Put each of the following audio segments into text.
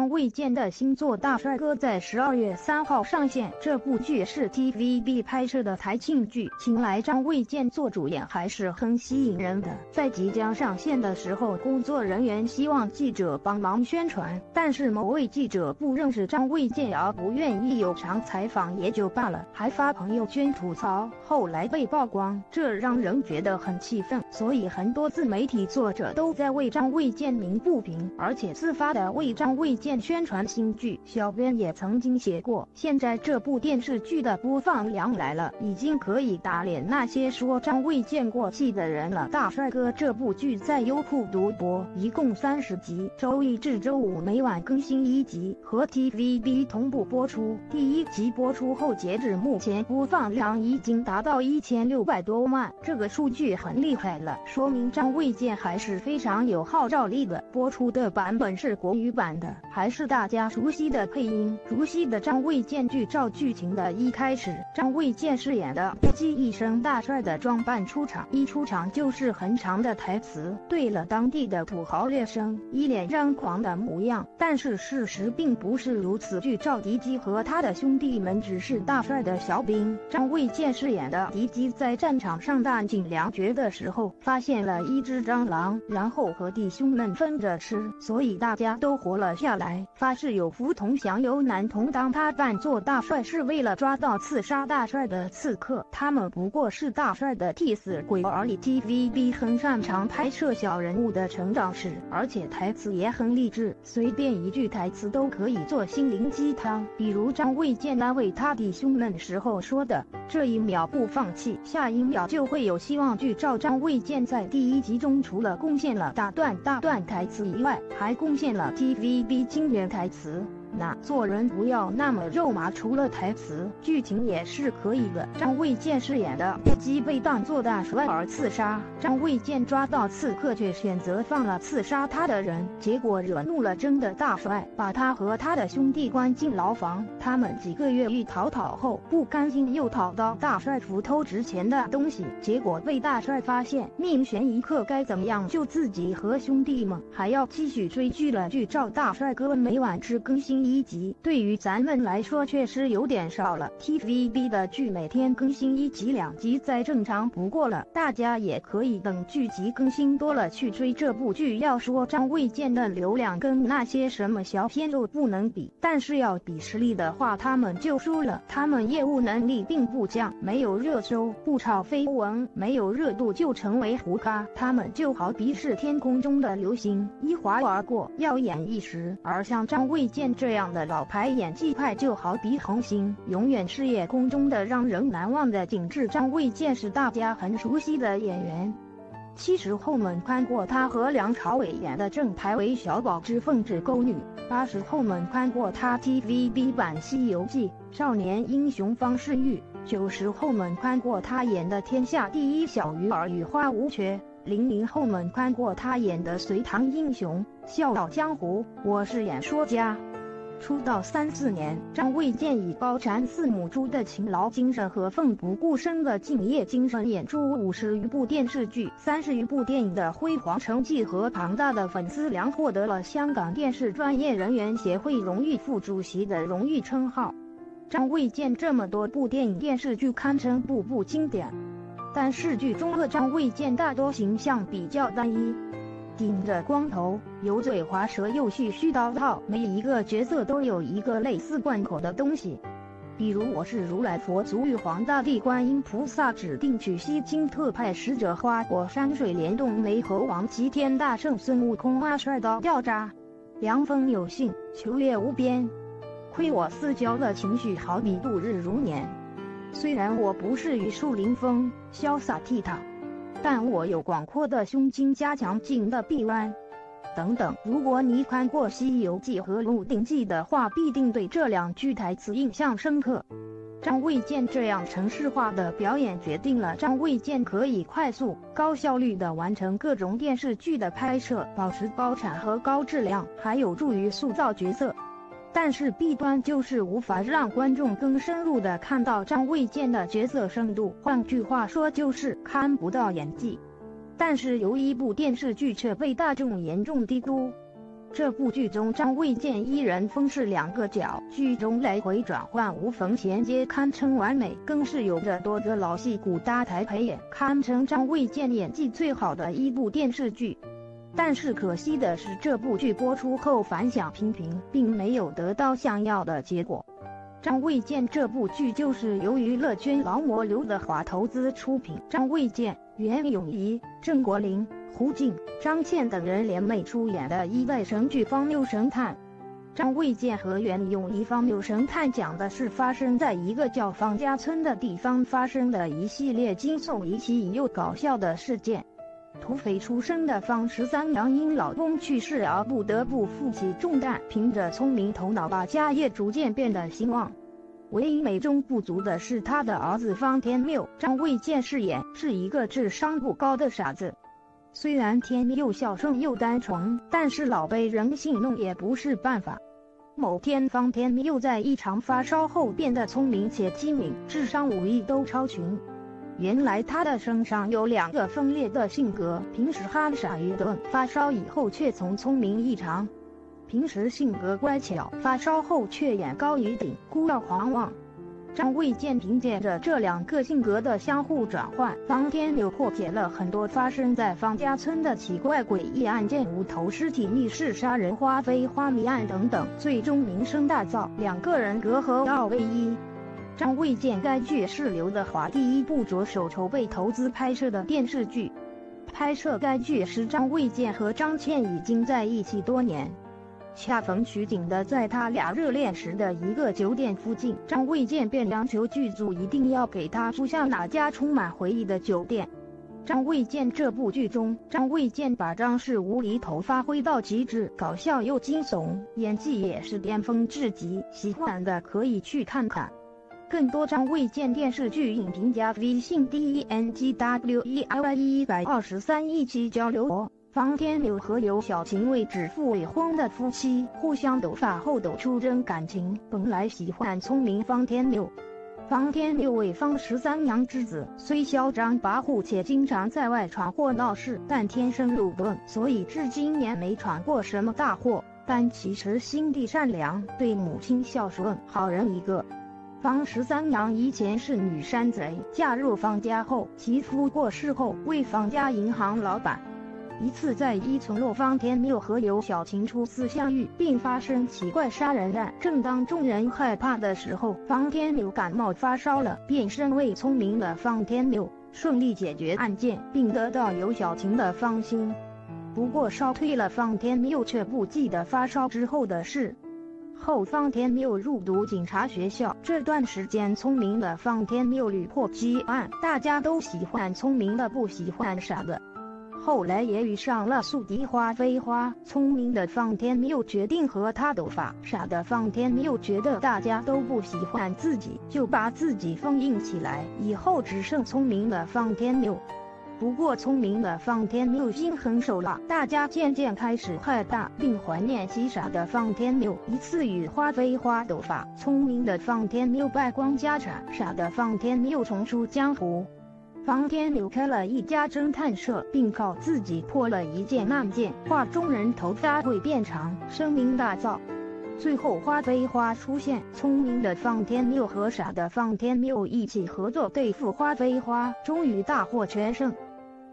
张卫健的新作《大帅哥》在十二月三号上线。这部剧是 TVB 拍摄的台庆剧，请来张卫健做主演还是很吸引人的。在即将上线的时候，工作人员希望记者帮忙宣传，但是某位记者不认识张卫健而不愿意有偿采访也就罢了，还发朋友圈吐槽。后来被曝光，这让人觉得很气愤，所以很多自媒体作者都在为张卫健鸣不平，而且自发的为张卫健宣传新剧。小编也曾经写过，现在这部电视剧的播放量来了，已经可以打脸那些说张卫健过气的人了。大帅哥这部剧在优酷独播，一共三十集，周一至周五每晚更新一集，和 TVB 同步播出。第一集播出后，截止目前播放量已经达到一千六百多万，这个数据很厉害了，说明张卫健还是非常有号召力的。播出的版本是国语版的，还是大家熟悉的配音。熟悉的张卫健剧照剧情的一开始，张卫健饰演的不羁一身大帅的装扮出场，一出场就是很长的台词，对了当地的土豪劣绅，一脸张狂的模样。但是事实并不是如此，剧照迪基和他的兄弟们只是大帅的小兵。张卫健饰演的迪基在战场上弹尽粮绝的时候，发现了一只蟑螂，然后和弟兄们分着吃，所以大家都活了下来，来发誓有福同享有难同当。他扮作大帅是为了抓到刺杀大帅的刺客，他们不过是大帅的替死鬼而已。TVB 很擅长拍摄小人物的成长史，而且台词也很励志，随便一句台词都可以做心灵鸡汤。比如张卫健安慰他弟兄们时候说的：“这一秒不放弃，下一秒就会有希望。”剧照张卫健在第一集中除了贡献了大段大段台词以外，还贡献了 TVB 经典台词。那做人不要那么肉麻，除了台词，剧情也是可以的。张卫健饰演的不羁被当作大帅而刺杀，张卫健抓到刺客，却选择放了刺杀他的人，结果惹怒了真的大帅，把他和他的兄弟关进牢房。他们几个月狱逃跑后，不甘心又逃到大帅府偷值钱的东西，结果被大帅发现，命悬一刻，该怎么样救自己和兄弟们？还要继续追剧了。剧照大帅哥每晚只更新。一集对于咱们来说确实有点少了。TVB 的剧每天更新一集两集再正常不过了，大家也可以等剧集更新多了去追这部剧。要说张卫健的流量跟那些什么小鲜肉不能比，但是要比实力的话，他们就输了。他们业务能力并不强，没有热搜不炒绯闻，没有热度就成为胡咖。他们就好比是天空中的流星，一划而过，耀眼一时。而像张卫健这。这样的老牌演技派就好比恒星，永远是夜空中的让人难忘的景致。张卫健是大家很熟悉的演员，七十后们看过他和梁朝伟演的正牌韦小宝之奉旨沟女，八十后们看过他 TVB 版《西游记》少年英雄方世玉，九十后们看过他演的天下第一小鱼儿与花无缺，零零后们看过他演的隋唐英雄笑傲江湖。我是演说家。出道三四年，张卫健以高产四母猪的勤劳精神和奋不顾身的敬业精神，演出五十余部电视剧、三十余部电影的辉煌成绩和庞大的粉丝量，获得了香港电视专业人员协会荣誉副主席的荣誉称号。张卫健这么多部电影电视剧，堪称部部经典，但是剧中的张卫健大多形象比较单一。顶着光头，油嘴滑舌又絮絮叨叨，每一个角色都有一个类似贯口的东西，比如我是如来佛祖、玉皇大帝、观音菩萨指定取西经特派使者、花果山水帘洞湄猴王、齐天大圣孙悟空、阿帅刀掉渣，凉风有信，秋月无边，亏我私交的情绪好比度日如年。虽然我不是玉树临风、潇洒倜傥。但我有广阔的胸襟，加强劲的臂弯，等等。如果你看过《西游记》和《鹿鼎记》的话，必定对这两句台词印象深刻。张卫健这样城市化的表演，决定了张卫健可以快速、高效率地完成各种电视剧的拍摄，保持高产和高质量，还有助于塑造角色。但是弊端就是无法让观众更深入的看到张卫健的角色深度，换句话说就是看不到演技。但是由一部电视剧却被大众严重低估。这部剧中张卫健一人分饰两个角，剧中来回转换无缝衔接，堪称完美，更是有着多个老戏骨搭台陪演，堪称张卫健演技最好的一部电视剧。但是可惜的是，这部剧播出后反响平平，并没有得到想要的结果。张卫健这部剧就是由娱乐圈劳模刘德华投资出品，张卫健、袁咏仪、郑国霖、胡静、张倩等人联袂出演的一代神剧《方六神探》。张卫健和袁咏仪《方六神探》讲的是发生在一个叫方家村的地方发生的一系列惊悚、离奇又搞笑的事件。土匪出身的方十三娘因老公去世而不得不负起重担，凭着聪明头脑把家业逐渐变得兴旺。唯一美中不足的是他的儿子方天佑，张卫健饰演是一个智商不高的傻子。虽然天佑孝顺又单纯，但是老被人戏弄也不是办法。某天，方天佑在一场发烧后变得聪明且机敏，智商武艺都超群。原来他的身上有两个分裂的性格，平时憨傻愚钝，发烧以后却从聪明异常；平时性格乖巧，发烧后却眼高于顶，孤傲狂妄。张卫健凭借着这两个性格的相互转换，方天佑破解了很多发生在方家村的奇怪诡异案件，无头尸体密室杀人、花飞花迷案等等，最终名声大噪，两个人格合二为一。张卫健该剧是刘德华第一部着手筹备投资拍摄的电视剧。拍摄该剧时，张卫健和张倩已经在一起多年。恰逢取景的在他俩热恋时的一个酒店附近，张卫健便央求剧组一定要给他租下哪家充满回忆的酒店。张卫健这部剧中，张卫健把张氏无厘头发挥到极致，搞笑又惊悚，演技也是巅峰至极。喜欢的可以去看看。更多张卫健电视剧影评，加微信 d e n g w e i y 一百二十三一起交流。方天柳和刘晓晴为指腹未婚的夫妻，互相斗法后斗出真感情。本来喜欢聪明方天柳，方天柳为方十三娘之子，虽嚣张跋扈且经常在外闯祸闹事，但天生鲁钝，所以至今也没闯过什么大祸。但其实心地善良，对母亲孝顺，好人一个。方十三娘以前是女山贼，嫁入方家后，其夫过世后为方家银行老板。一次在一村落，方天佑和刘小晴初次相遇，并发生奇怪杀人案。正当众人害怕的时候，方天佑感冒发烧了，变身为聪明的方天佑，顺利解决案件，并得到刘小晴的芳心。不过烧退了，方天佑却不记得发烧之后的事。后方天佑入读警察学校，这段时间聪明的方天佑屡破积案，大家都喜欢聪明的，不喜欢傻的。后来也遇上了宿敌花非花，聪明的方天佑决定和他斗法，傻的方天佑觉得大家都不喜欢自己，就把自己封印起来，以后只剩聪明的方天佑。不过，聪明的方天佑心狠手辣，大家渐渐开始害怕并怀念起傻的方天佑。一次与花非花斗法，聪明的方天佑败光家产，傻的方天佑重出江湖。方天佑开了一家侦探社，并靠自己破了一件案件，画中人头发会变长，声名大噪。最后，花非花出现，聪明的方天佑和傻的方天佑一起合作对付花非花，终于大获全胜。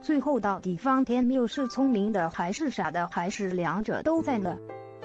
最后到底方天谬是聪明的还是傻的，还是两者都在呢？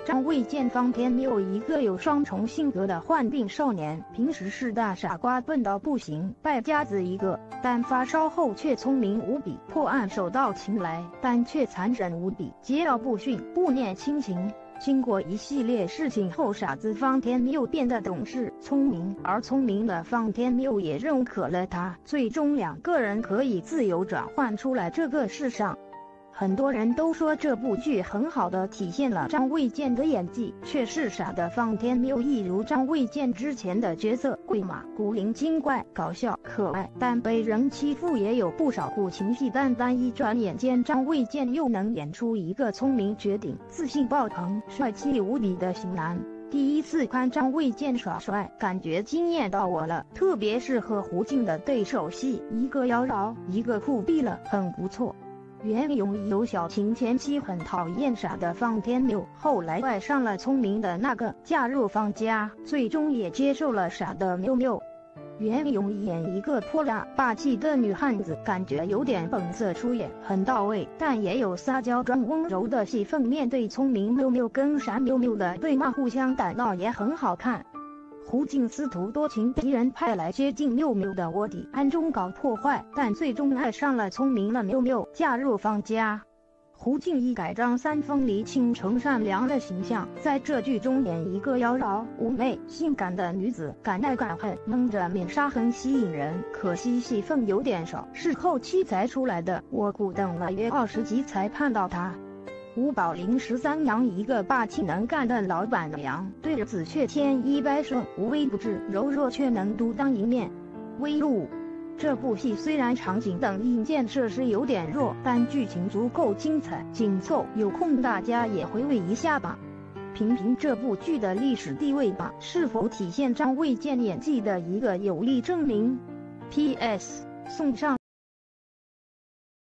张卫健方天谬一个有双重性格的患病少年，平时是大傻瓜，笨到不行，败家子一个。但发烧后却聪明无比，破案手到擒来，但却残忍无比，桀骜不驯，不念亲情。经过一系列事情后，傻子方天佑变得懂事聪明，而聪明的方天佑也认可了他。最终，两个人可以自由转换出来这个世上。很多人都说这部剧很好的体现了张卫健的演技，却是傻的放天佑一如张卫健之前的角色，贵马古灵精怪、搞笑可爱，但被人欺负也有不少苦情戏。但单一转眼间，张卫健又能演出一个聪明绝顶、自信爆棚、帅气无比的型男。第一次看张卫健耍帅，感觉惊艳到我了，特别是和胡静的对手戏，一个妖娆，一个酷毙了，很不错。袁咏仪有小晴前期很讨厌傻的方天佑，后来爱上了聪明的那个，嫁入方家，最终也接受了傻的缪缪。袁咏仪演一个泼辣霸气的女汉子，感觉有点本色出演，很到位，但也有撒娇装温柔的戏份。面对聪明缪缪跟傻缪缪的对骂，互相打闹也很好看。胡静司徒多情敌人派来接近缪缪的卧底，暗中搞破坏，但最终爱上了聪明的缪缪，嫁入方家。胡静一改张三丰离清纯善良的形象，在这剧中演一个妖娆妩媚、性感的女子，敢爱敢恨，蒙着面纱很吸引人。可惜戏份有点少，是后期才出来的，我苦等了约二十集才盼到她。吴宝林十三娘一个霸气能干的老板娘，对着紫雀千依百顺，无微不至，柔弱却能独当一面。微露，这部戏虽然场景等硬件设施有点弱，但剧情足够精彩紧凑，有空大家也回味一下吧。评评这部剧的历史地位吧，是否体现张卫健演技的一个有力证明？P.S. 送上。